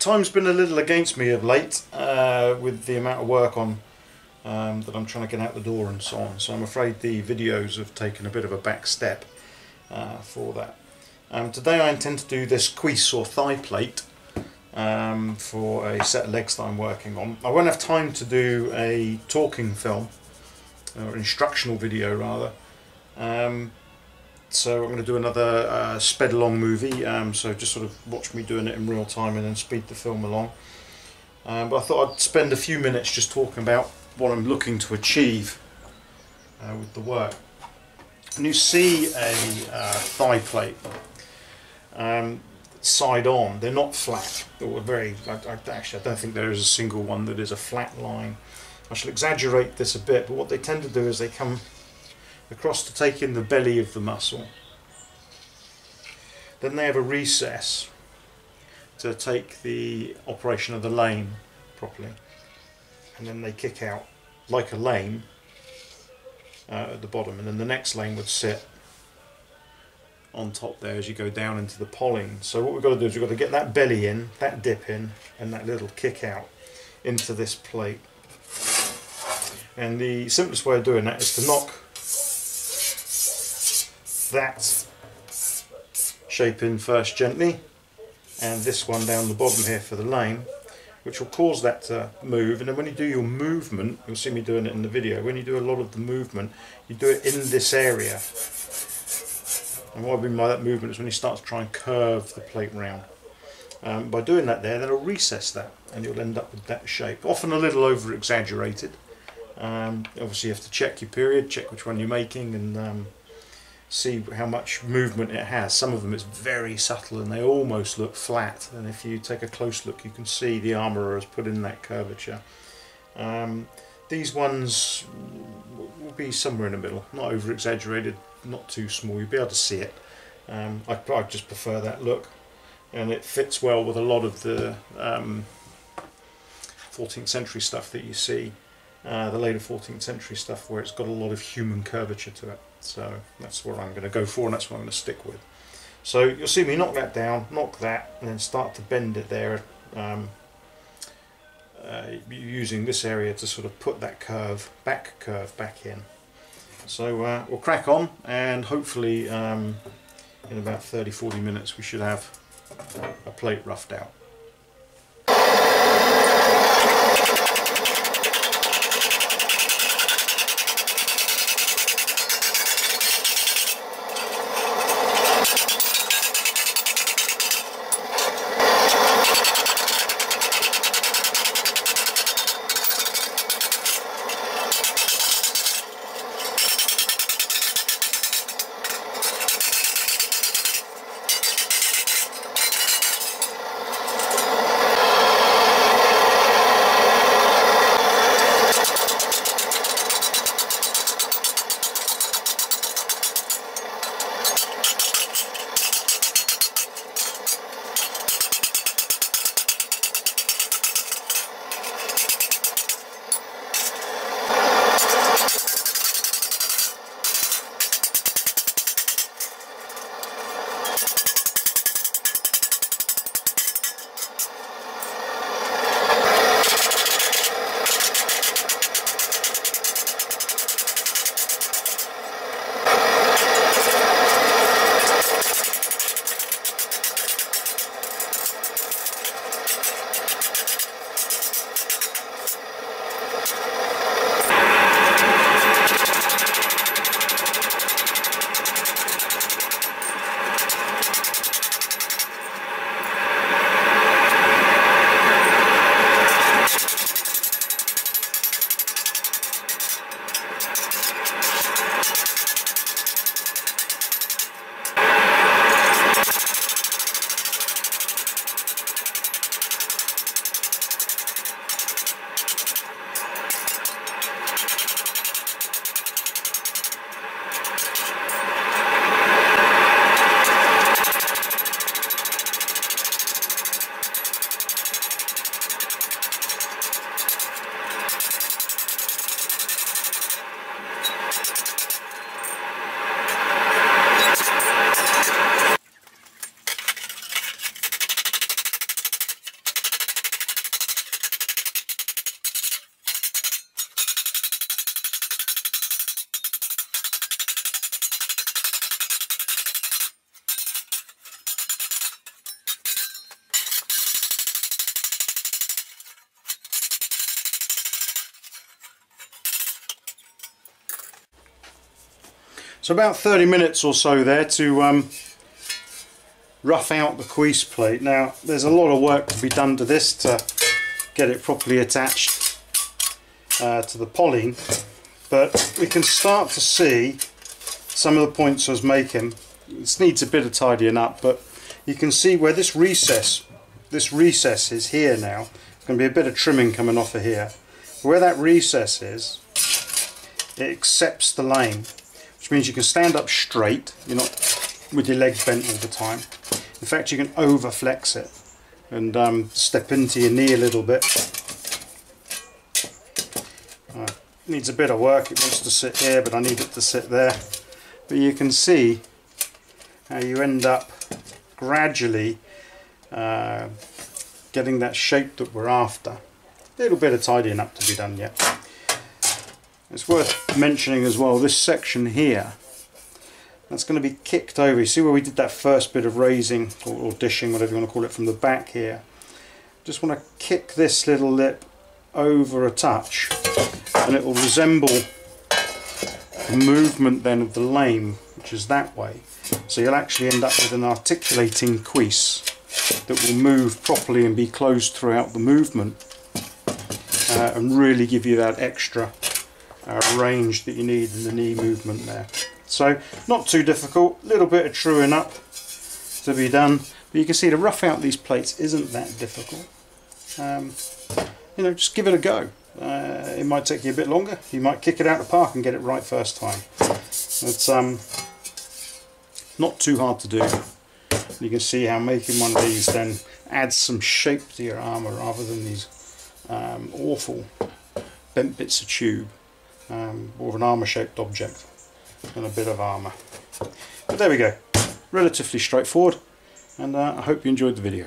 time's been a little against me of late uh, with the amount of work on um, that I'm trying to get out the door and so on. So I'm afraid the videos have taken a bit of a back step uh, for that. Um, today I intend to do this cuisse or thigh plate um, for a set of legs that I'm working on. I won't have time to do a talking film or instructional video rather. Um, so I'm going to do another uh, sped along movie um, so just sort of watch me doing it in real time and then speed the film along. Um, but I thought I'd spend a few minutes just talking about what I'm looking to achieve uh, with the work. And you see a uh, thigh plate um, side on? They're not flat. Or very I, I, actually I don't think there is a single one that is a flat line. I shall exaggerate this a bit but what they tend to do is they come across to take in the belly of the muscle. Then they have a recess to take the operation of the lame properly. And then they kick out like a lame uh, at the bottom. And then the next lame would sit on top there as you go down into the poleyn. So what we've got to do is we've got to get that belly in, that dip in, and that little kick out into this plate. And the simplest way of doing that is to knock that shape in first gently. And this one down the bottom here for the lame which will cause that to move. And then when you do your movement you'll see me doing it in the video. When you do a lot of the movement you do it in this area. And what I mean by that movement is when you start to try and curve the plate round. Um, by doing that there then it'll recess that and you'll end up with that shape. Often a little over exaggerated um, obviously you have to check your period check which one you're making and um, see how much movement it has. Some of them it's very subtle and they almost look flat and if you take a close look you can see the armourer has put in that curvature. Um, these ones will be somewhere in the middle, not over exaggerated, not too small, you'll be able to see it. Um, I, I, just prefer that look and it fits well with a lot of the um, 14th century stuff that you see, uh, the later 14th century stuff where it's got a lot of human curvature to it. So that's what I'm going to go for and that's what I'm going to stick with. So you'll see me knock that down, knock that, and then start to bend it there, um, uh, using this area to sort of put that curve, back curve back in. So uh, we'll crack on and hopefully um, in about 30-40 minutes we should have a plate roughed out. So about 30 minutes or so there to um, rough out the cuisse plate. Now there's a lot of work to be done to this to get it properly attached uh, to the poleyn but we can start to see some of the points I was making. This needs a bit of tidying up but you can see where this recess this recess is here now. It's going to be a bit of trimming coming off of here. Where that recess is it accepts the lame which means you can stand up straight. You're not with your legs bent all the time. In fact you can over flex it and um, step into your knee a little bit. Uh, needs a bit of work. It wants to sit here but I need it to sit there. But you can see how you end up gradually uh, getting that shape that we're after. A little bit of tidying up to be done yet it's worth mentioning as well, this section here, that's going to be kicked over. You see where we did that first bit of raising, or, or dishing, whatever you want to call it, from the back here. Just want to kick this little lip over a touch, and it will resemble the movement then of the lame, which is that way. So you'll actually end up with an articulating cuisse that will move properly and be closed throughout the movement uh, and really give you that extra uh, range that you need in the knee movement there. So not too difficult, little bit of truing up to be done, but you can see to rough out these plates isn't that difficult. Um, you know, just give it a go. Uh, it might take you a bit longer, you might kick it out of the park and get it right first time. It's um, not too hard to do. You can see how making one of these then adds some shape to your armour rather than these um, awful bent bits of tube um, of an armour shaped object and a bit of armour. But there we go, relatively straightforward and uh, I hope you enjoyed the video.